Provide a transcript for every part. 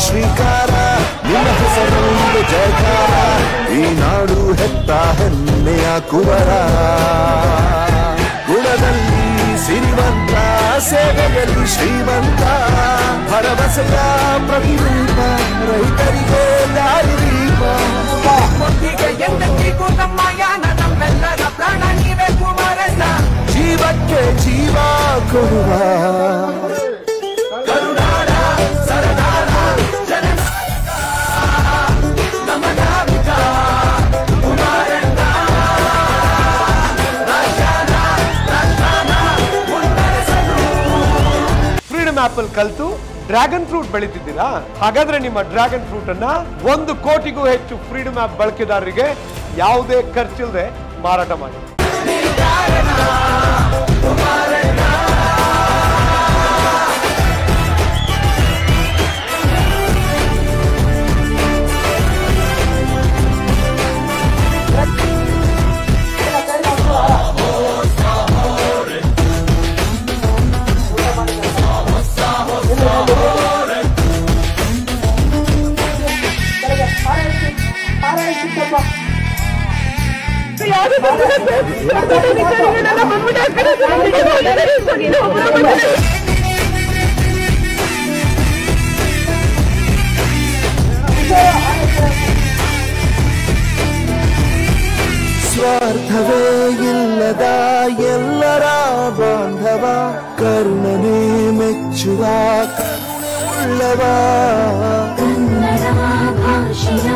ಶ್ರೀಕಾರ ನಿನ್ನ ಹೆಸರಲ್ಲಿ ಜಯಕಾರ ಈ ನಾಡು ಹೆತ್ತ ಹೆಮ್ಮೆಯ ಕುವರ ಗುಣದಲ್ಲಿ ಸಿರಿವಂತ ಸೇವೆಯಲ್ಲಿ ಶ್ರೀಮಂತ ಭರವಸೆಯ ಪ್ರತಿರೂಪ ರೈತರಿಗೆ ದಾರಿದೀಪ ಒಟ್ಟಿಗೆ ಎಂದೆಂದಿಗೂ ನಮ್ಮ ಯಾನ ನಮ್ಮೆಲ್ಲರ ಪ್ರಾಣ ನೀವೇ ಕುಮಾರಣ್ಣ ಜೀವಕ್ಕೆ ಜೀವ ಕೊಡುವ ಆಪಲ್ ಕಲ್ತು ಡ್ರ್ಯಾಗನ್ ಫ್ರೂಟ್ ಬೆಳೀತಿದ್ದೀರಾ? ಹಾಗಾದ್ರೆ ನಿಮ್ಮ ಡ್ರ್ಯಾಗನ್ ಫ್ರೂಟ್ ಅನ್ನ ಒಂದು ಕೋಟಿಗೂ ಹೆಚ್ಚು ಫ್ರೀಡಮ್ ಆಪ್ ಬಳಕೆದಾರರಿಗೆ ಯಾವುದೇ ಖರ್ಚಿಲ್ಲದೆ ಮಾರಾಟ ಮಾಡಿ. ಸ್ವಾರ್ಥವೇ ಇಲ್ಲದ ಎಲ್ಲರ ಬಾಂಧವ ಕರುಣನೆ ಮೆಚ್ಚುವ ಕರುಣೆ ಉಳ್ಳವ ಕನ್ನಡ ಭಾಷೆಯ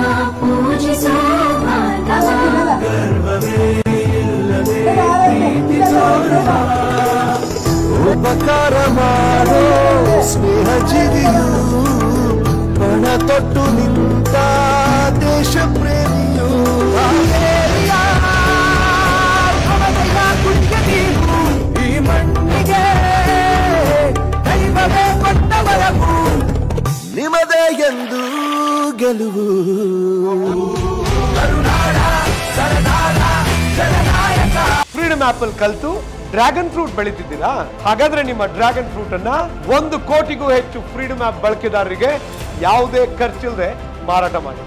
ಉಪಕಾರ ಮಾಡೋ ಸ್ನೇಹ ಜೀವಿಯು ಪಣ ತೊಟ್ಟು ನಿಂತ ದೇಶ ಪ್ರೇಮಿಯು. ಈ ಮಣ್ಣಿಗೆ ದೈವವೇ ನಿಮದೇ ಎಂದು ಗೆಲುವು. ಫ್ರೀಡಮ್ ಆಪಲ್ ಕಲ್ತು. ಡ್ರ್ಯಾಗನ್ ಫ್ರೂಟ್ ಬೆಳೀತಿದ್ದೀರಾ? ಹಾಗಾದ್ರೆ ನಿಮ್ಮ ಡ್ರ್ಯಾಗನ್ ಫ್ರೂಟ್ ಅನ್ನ ಒಂದು ಕೋಟಿಗೂ ಹೆಚ್ಚು ಫ್ರೀಡಮ್ ಆಪ್ ಬಳಕೆದಾರರಿಗೆ ಯಾವುದೇ ಖರ್ಚಿಲ್ಲದೆ ಮಾರಾಟ ಮಾಡಿ.